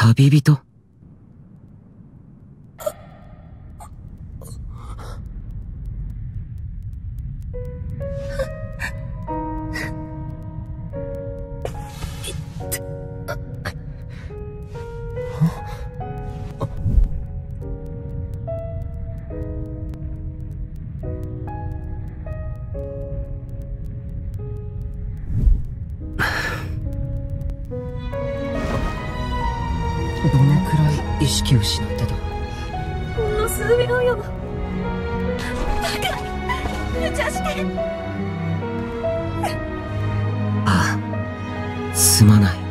旅人。どのくらい意識失ってたほんの数秒よ。バカ無茶して。ああすまない